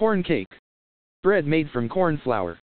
Corn cake. Bread made from corn flour.